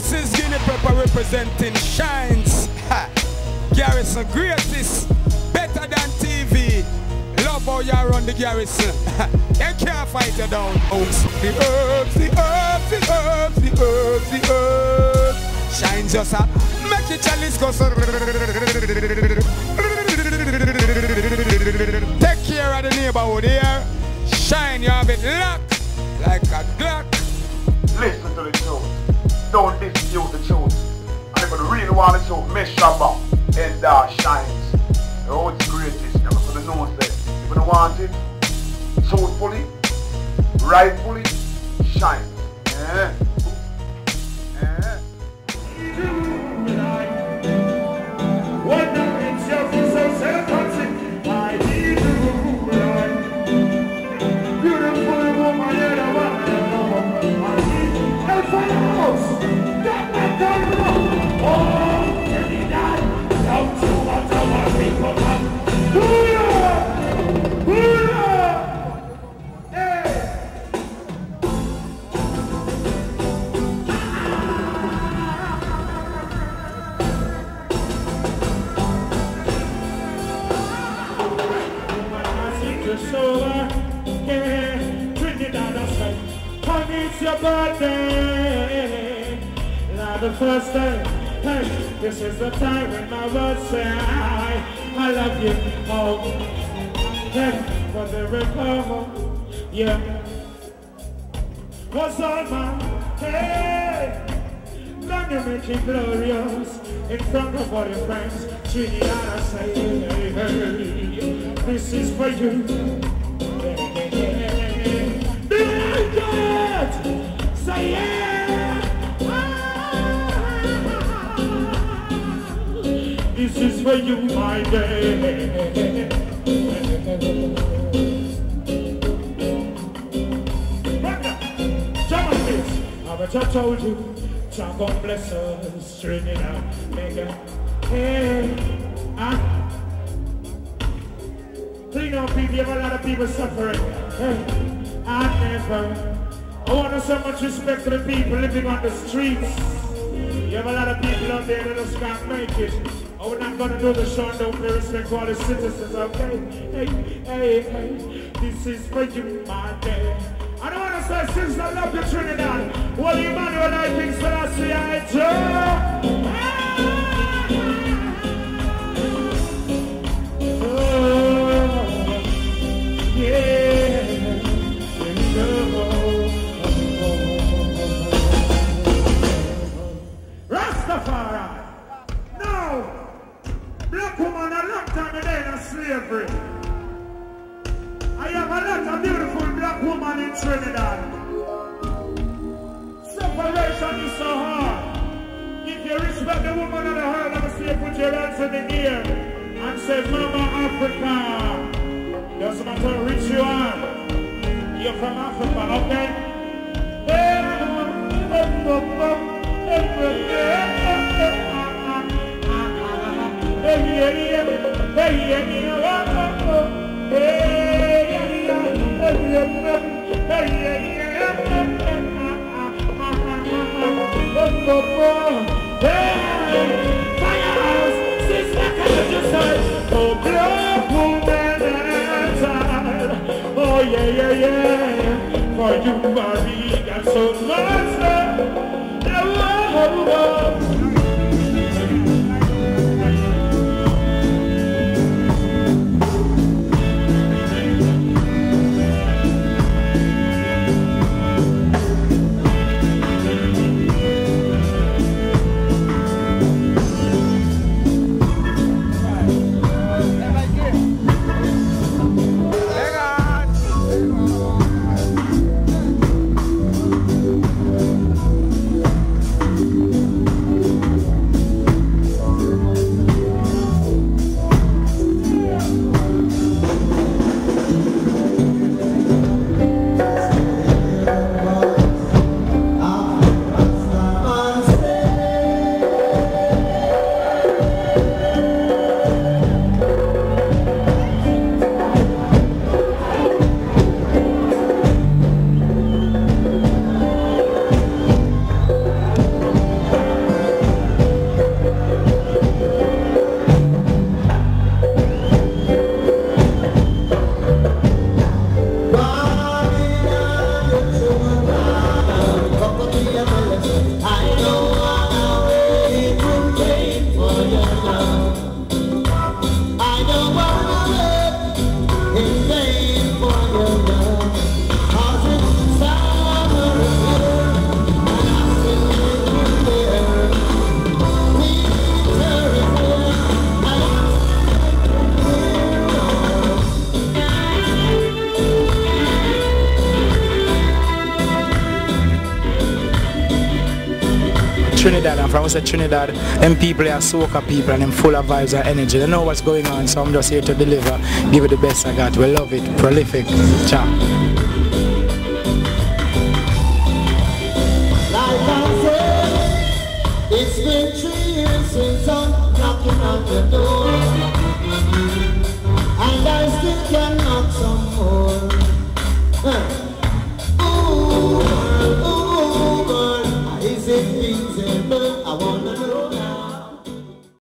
This is Guinea Pepper representing Shines. Ha. Garrison, greatest, better than TV. Love how you run the Garrison. they can't fight you down. The herbs, the herbs, the herbs, the herbs, the herbs. Shine just a make it chalice go so. Take care of the neighborhood here. Shine, you have it locked like a Glock. Listen to the truth. Don't dispute the truth. And if you really want the truth, Miss Shabba and uh, Shines. The old greatest. Never for the nose there. If you want it, truthfully, rightfully, shine. Yeah. Yeah. It's your birthday, not the first day. Hey, this is the time when my words say I, I love you. Oh, hey, for the recover, oh, yeah. What's on my hey? It glorious in front of all your friends. Trinidad, I say, hey, hey, this is for you. It? Say yeah. This is for you, my day. Bet I told you, Jah gon' bless us, Trinidad, nigga. Hey, ah. You know, people, you have a lot of people suffering. Hey, I never. I want to so much respect to the people living on the streets. You have a lot of people out there that just can't make it. Oh, we're not gonna do the show and don't pay respect to all the citizens, okay? Hey, hey, hey, this is for you, my day. I don't wanna say since I love you, Trinidad. Well, Emmanuel, I think so, I see Trinidad. Separation is so hard. If you respect the woman of the heart, me see you put your hands in the air and say, Mama Africa. Doesn't matter how rich you are. You're from Africa, okay? Hey, oh, oh, oh, oh, oh, oh. Oh, oh, oh. Hey, For you, Marie, got so much love. Oh, oh, oh. Trinidad. I'm from say Trinidad. Them people are soca people and them full of vibes and energy. They know what's going on, so I'm just here to deliver, give it the best I got. We love it. Prolific. Ciao.